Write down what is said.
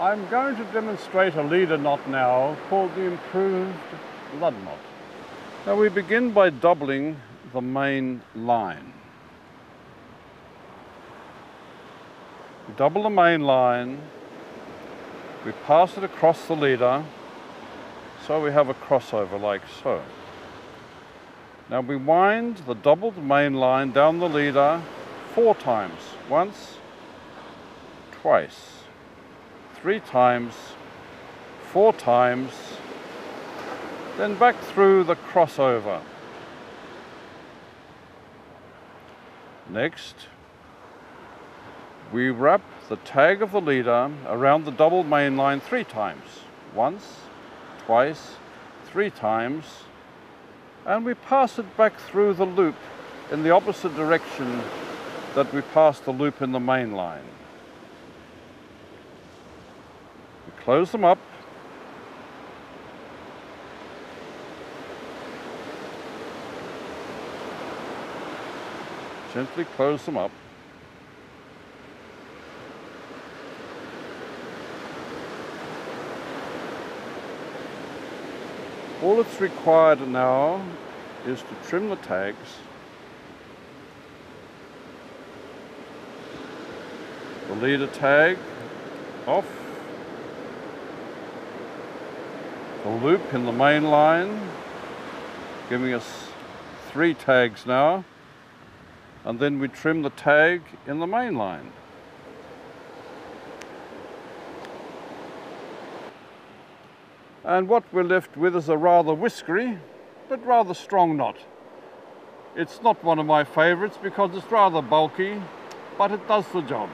I'm going to demonstrate a leader knot now called the improved blood knot. Now we begin by doubling the main line. We double the main line, we pass it across the leader, so we have a crossover like so. Now we wind the doubled main line down the leader four times. Once, twice, three times, four times, then back through the crossover. Next, we wrap the tag of the leader around the double main line three times. Once, twice, three times, and we pass it back through the loop in the opposite direction that we passed the loop in the main line. Close them up. Gently close them up. All that's required now is to trim the tags the leader tag off the loop in the main line giving us three tags now and then we trim the tag in the main line And what we're left with is a rather whiskery, but rather strong knot. It's not one of my favorites because it's rather bulky, but it does the job.